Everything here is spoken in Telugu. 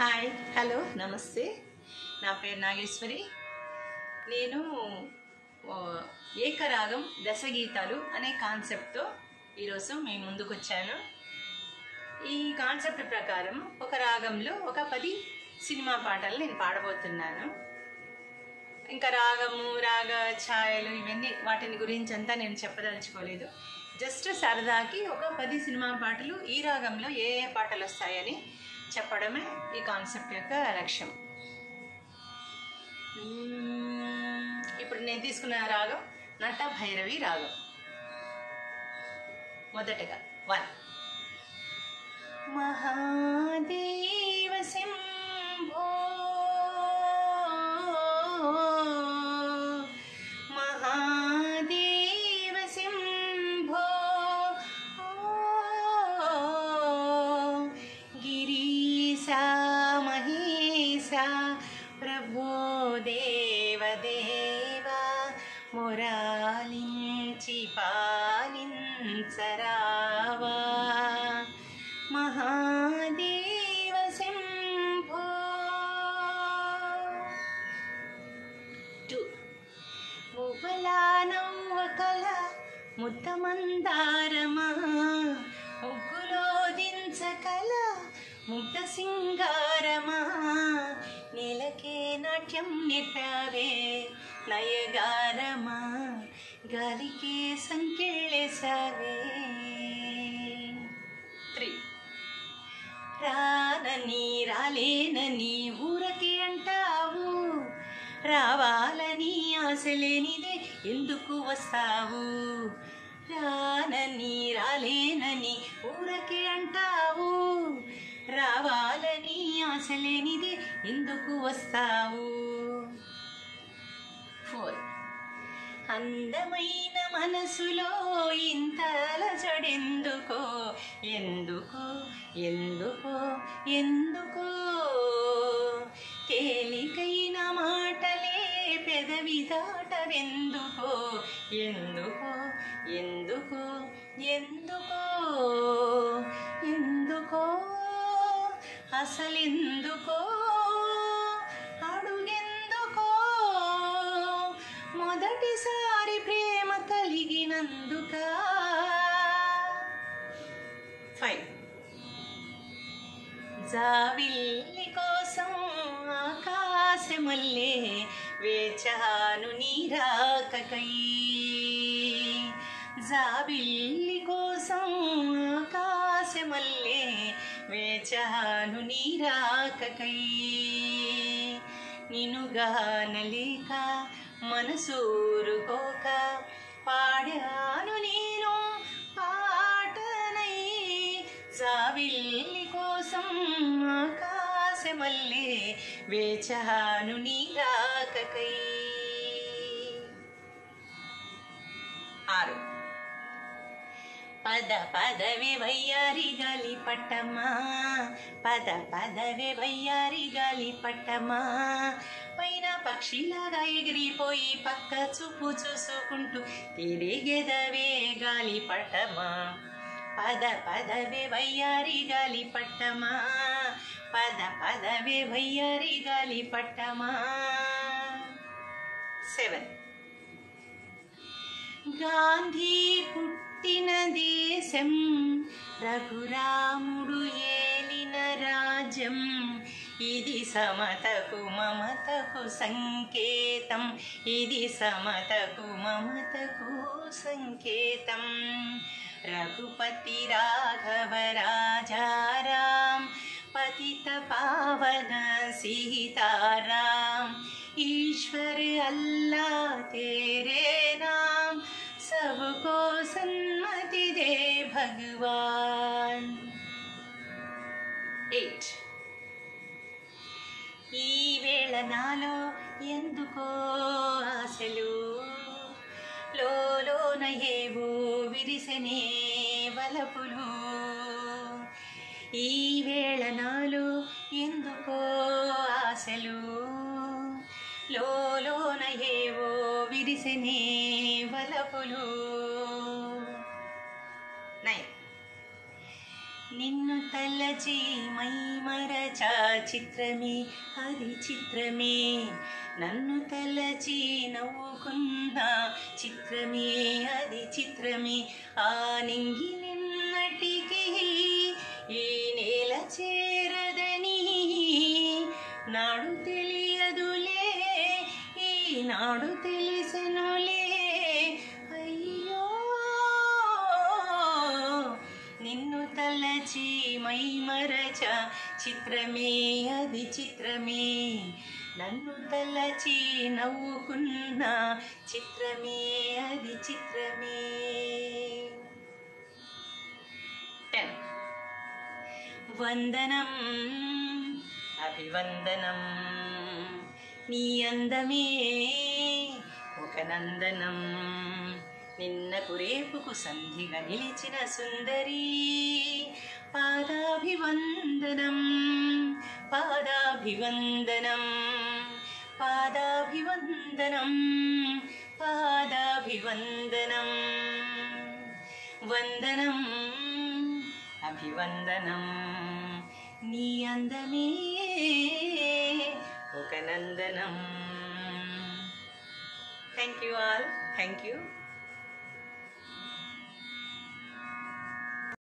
Hi hello. నమస్తే. నా పేరు నాగేశ్వరి. నేను ఓ, ఏకరాగం దశగీతాలు అనే కాన్సెప్ట్తో ఈరోజు మేము ముందుకు వచ్చాను ఈ కాన్సెప్ట్ ప్రకారం ఒక రాగంలో ఒక పది సినిమా పాటలు నేను పాడబోతున్నాను. ఇంకా రాగము రాగ ఛాయలు ఇవన్నీ వాటిని గురించి అంతా నేను చెప్పదలుచుకోలేదు. జస్ట్ సరదాకి ఒక పది సినిమా పాటలు ఈ రాగంలో ఏ ఏ పాటలు వస్తాయని చెప్పడమే ఈ కాన్సెప్ట్ యొక్క లక్ష్యం. ఇప్పుడు నేను తీసుకున్న రాగం నట భైరవి రాగం. మొదటగా వన్. మహాదేవ శంభో ప్రభో దేవదేవా మురాలించి పాలించరావా. మహాదేవ శంభో. టూ. మువ్వలా నవ్వకల ముద్దమందారమా. ముగ్గులో దించకల ముగ్ధ సింగారమా నీలకే నాట్యం నిట్టావే నయగారమా గాలికే సంకెళ్ళేసావే త్రీ. రానని రాలేనని ఊరకి అంటావు రావాలని ఆశలేనిదే ఎందుకు వస్తావు? రానని రాలేనని ఊరకి అంటావు రావాలని ఆశలేనిదే ఎందుకు వస్తావు? ఫోర్. అందమైన మనసులో ఇంత అలచడెందుకో ఎందుకో? ఎందుకో? ఎందుకో? తేలికైన మాటలే పెదవి దాటవెందుకో? ఎందుకో? ఎందుకో? ఎందుకో ఎందుకో అసలెందుకో అడుగెందుకో? మొదటిసారి ప్రేమ కలిగినందుక? ఫైవ్ జావిల్లి కోసం ఆకాశమల్లే వేచాను నీరాకకై. జావిల్లి కోసం ఆకాశమల్లే వేచాను నీరాకకై. నినుగానలేక మనసూరుకోక పాడాను నేను పాటనై. సావిల్లి కోసం ఆకాశమల్లే వేచాను నీరాకకై. ఆరు. పద పదవే వయ్యారి గాలి పట్టమా పద పదవే వయ్యారి గాలి పట్టమా పైన పక్షిలాగా ఎగిరిపోయి పక్క చూపు చూసుకుంటూ తిరిగెదవే గాలి పట్టమా పద పదవే వయ్యారి గాలి పట్టమా పద పదవే వయ్యారి గాలి పట్టమా సెవెన్. గాంధీ పుట్టిన దేశం రఘురాముడు ఏలిన రాజ్యం ఇది సమతకు మమతకు సంకేతం ఇది సమతకు మమతకు సంకేతం రఘుపతి రాఘవ రాజారాం పతిత పావన సీతారాం ईश्वर अल्लाह तेरे one, eight. ఈ వేళ నాలో ఎందుకో ఆశలు? లోన ఏవో విరిసనే వలపులు. ఈ వేళ నాలో ఎందుకో ఆశలు? లోన ఏవో విరిసనే వలపులు. నిన్ను తలచి మై చిత్రమే అది చిత్రమే నన్ను తలచి నవ్వుకున్న చిత్రమే అది చిత్రమే ఆ నింగి నిన్నటికి ఈ నేల చేరదని నాడు తెలియదులే ఈనాడు తెలిసెనులే తలచి మైమరచ చిత్రమే అది చిత్రమే. నన్ను తలచి నవ్వుకున్న చిత్రమే అది చిత్రమే. టెన్. వందనం. అభివందనం. నీ అందమే ఒక నందనం. నిన్నకు రేపుకు సంధిగా నిలిచిన సుందరి పాదాభివందనం పాదాభివందనం పాదాభివందనం పాదాభివందనం వందనం అభివందనం నీ అందమే ఒక నందనం thank you all thank you